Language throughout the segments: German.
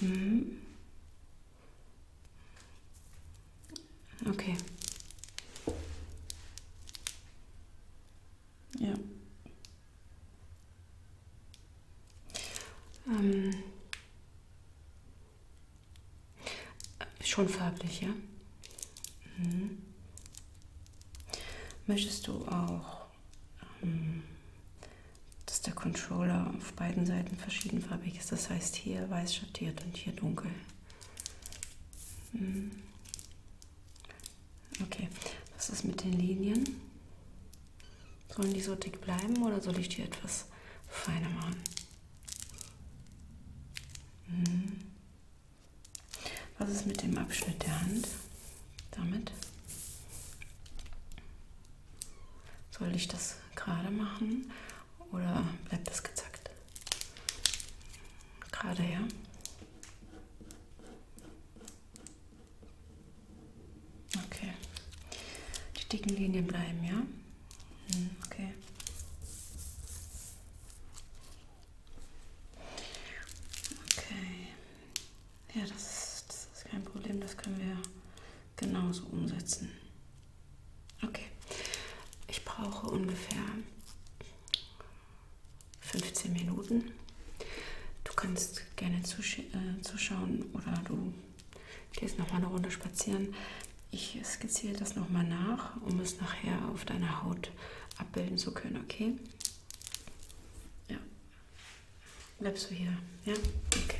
Mhm. Okay. Ja. Ähm, schon farblich, ja? Mhm. Möchtest du auch, ähm, Controller auf beiden Seiten verschiedenfarbig ist? Das heißt hier weiß schattiert und hier dunkel. Mhm. Okay, was ist mit den Linien? Sollen die so dick bleiben oder soll ich die etwas feiner machen? Mhm. Was ist mit dem Abschnitt der Hand? Damit? Soll ich das gerade machen oder bleibt das gezackt? Gerade, ja? Okay. Die dicken Linien bleiben, ja? Hm, okay. Okay. Ja, das ist, das ist kein Problem, das können wir genauso umsetzen. Okay. Ich brauche ungefähr 15 Minuten. Du kannst gerne zusch äh, zuschauen oder du gehst noch mal eine Runde spazieren. Ich skizziere das noch mal nach, um es nachher auf deiner Haut abbilden zu können, okay? Ja. Bleibst du hier? Ja? Okay.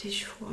tes choix.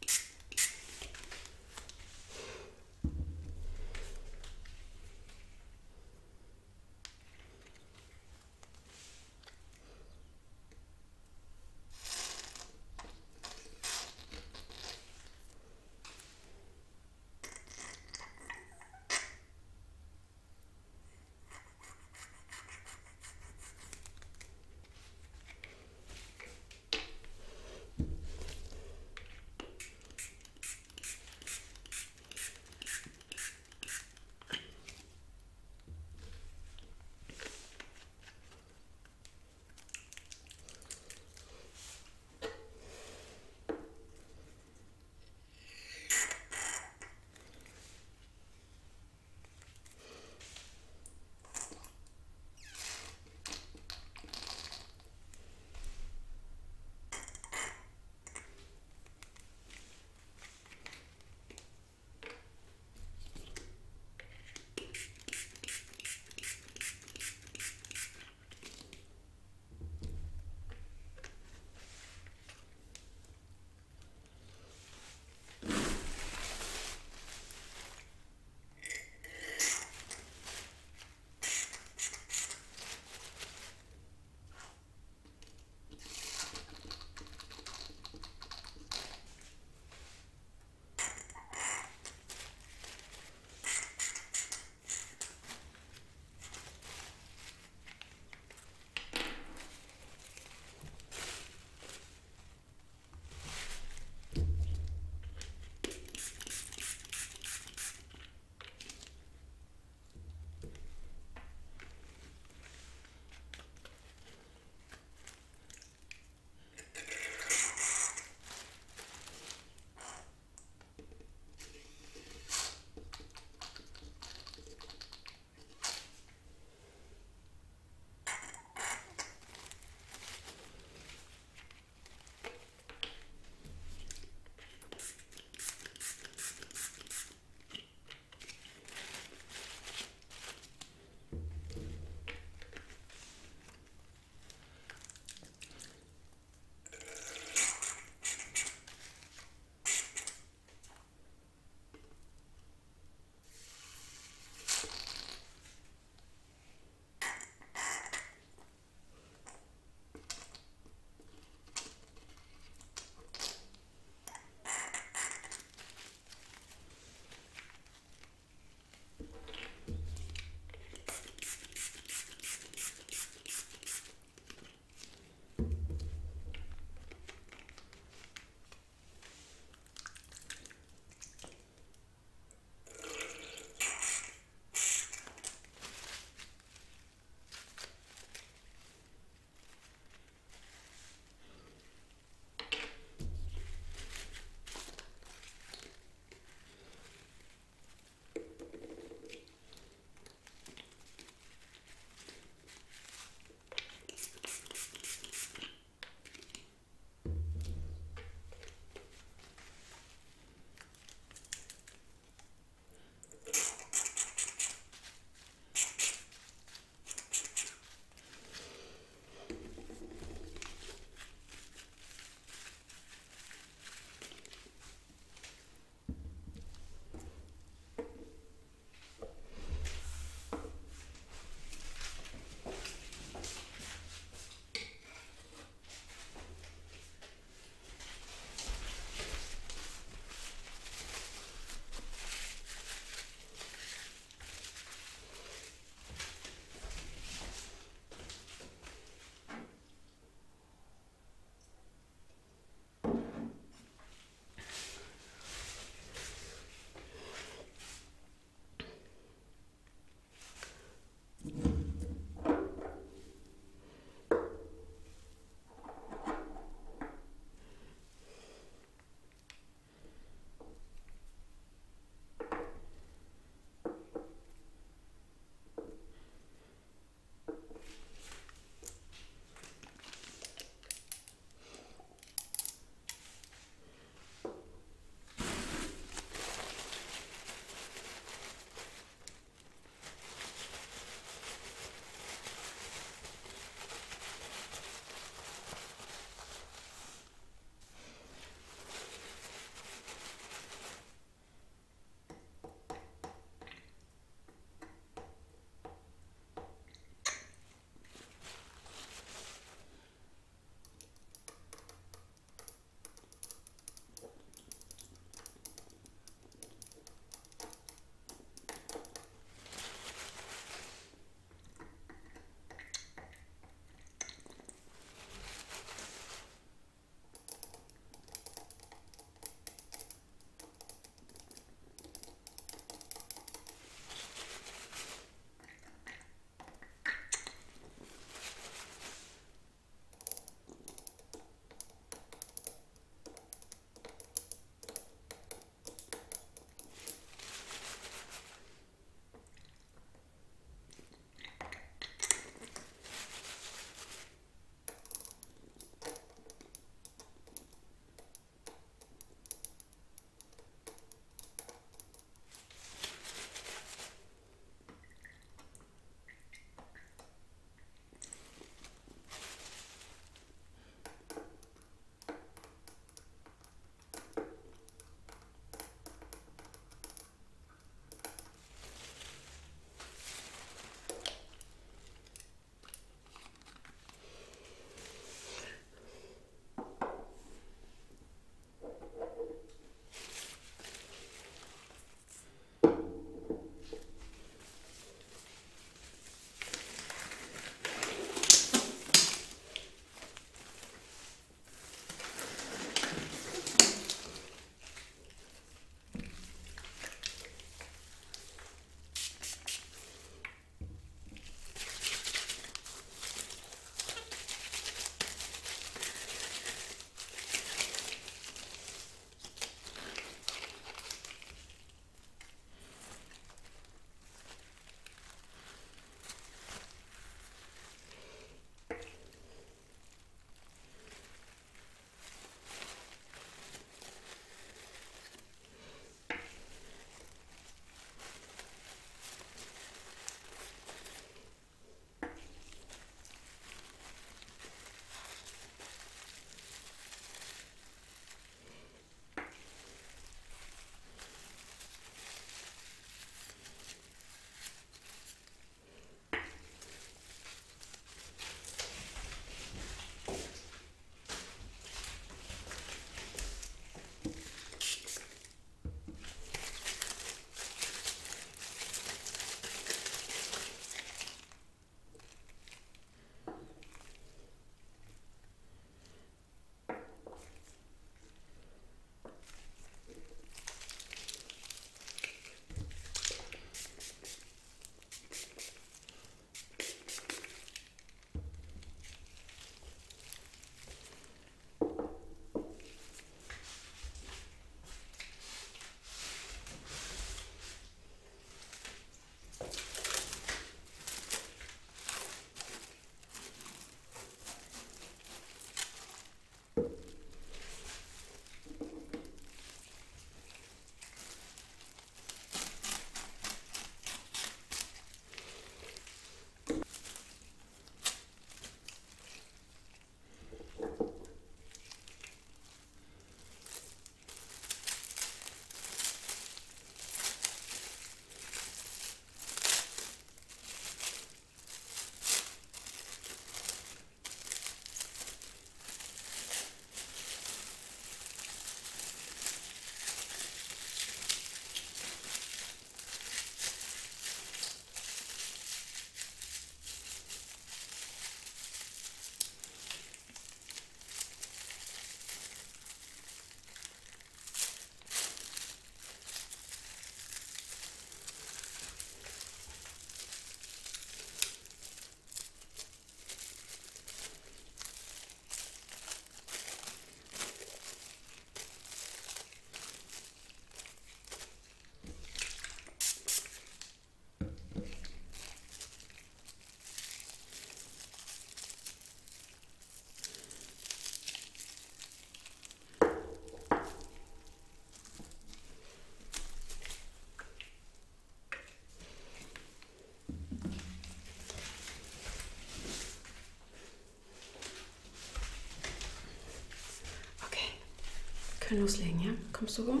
Können loslegen, ja? Kommst du rum?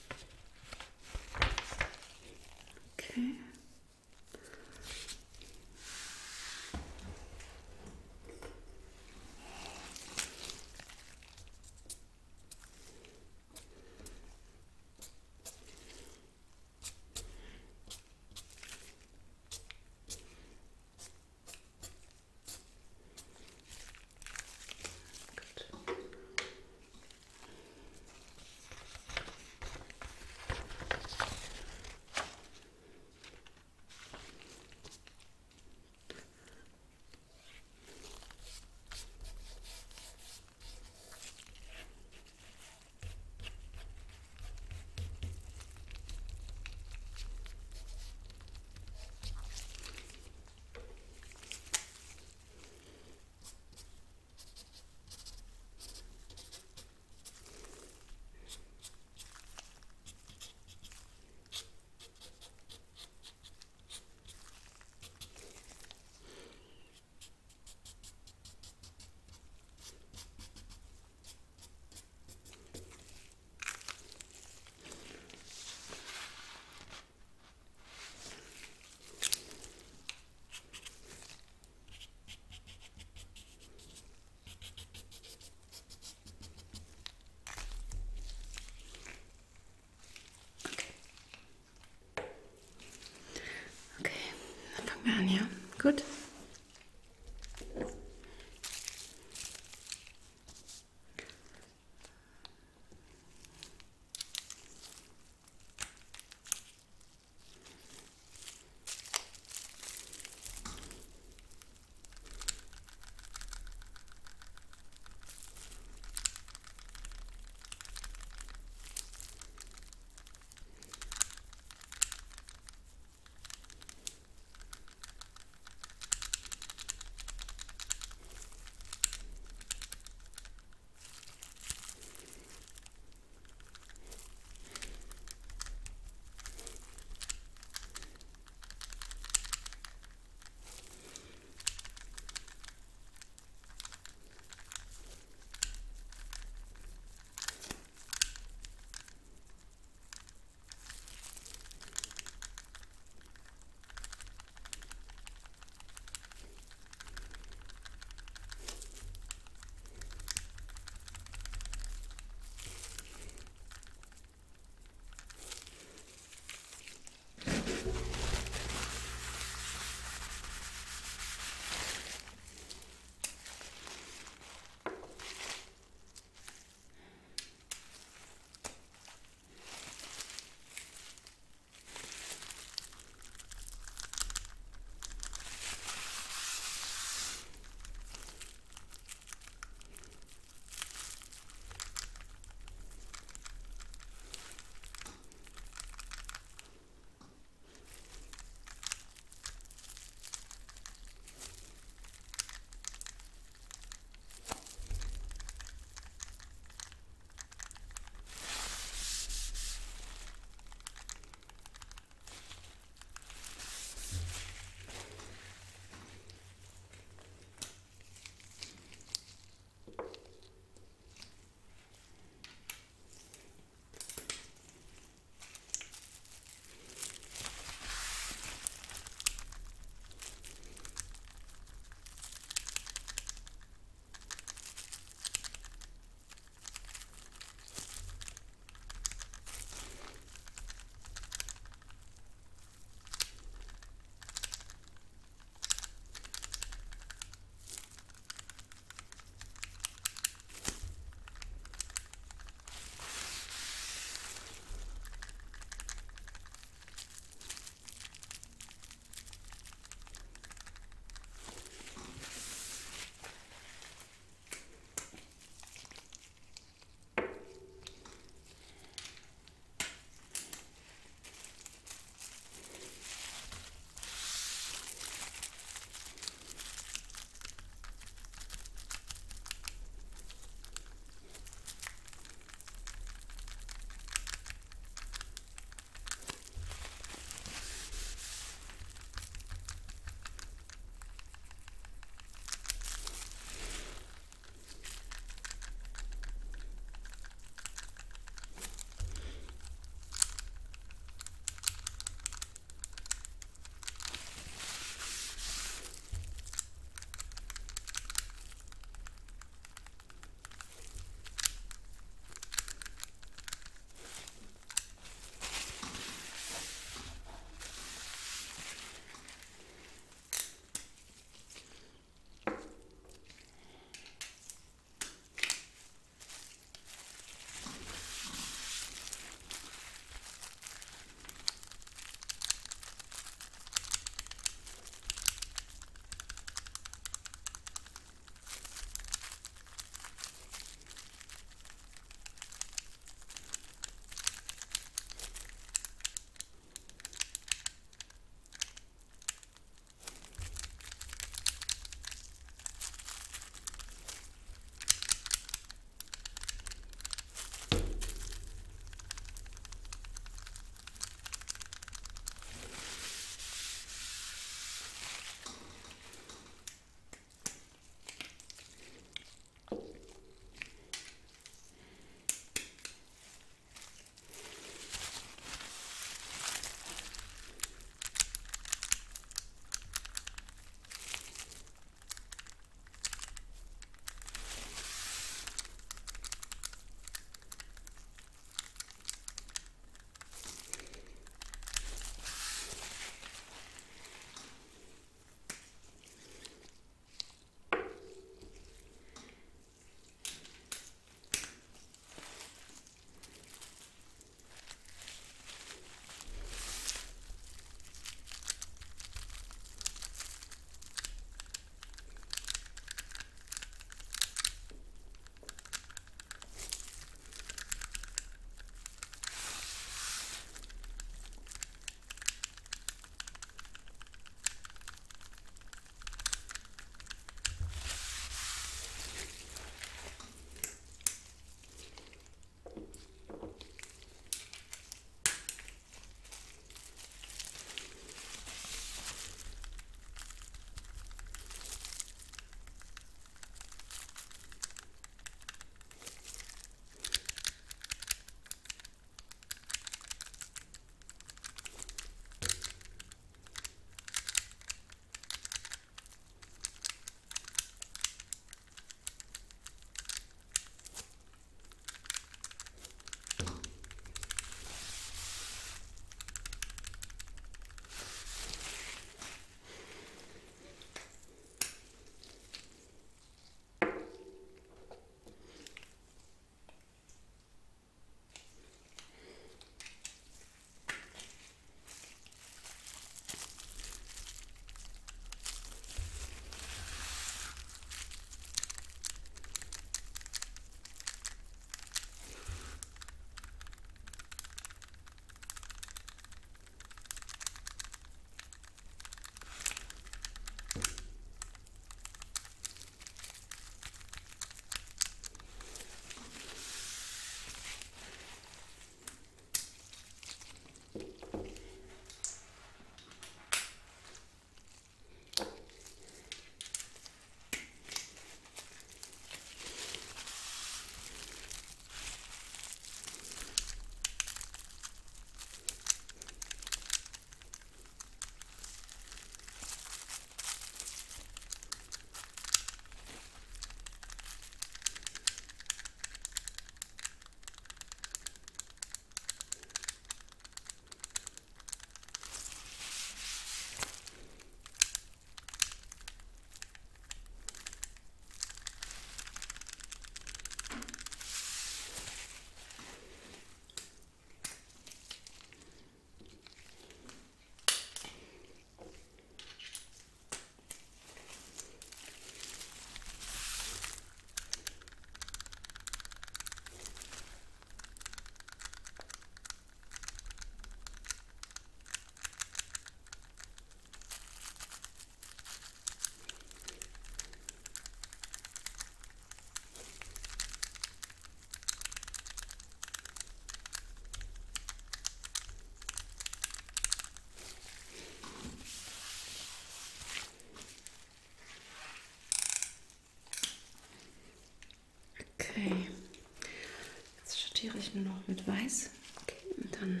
Noch mit Weiß. Okay, und dann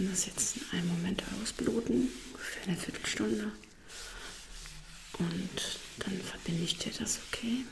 lassen das jetzt in einem Moment ausbluten, für eine Viertelstunde. Und dann verbinde ich dir das, okay?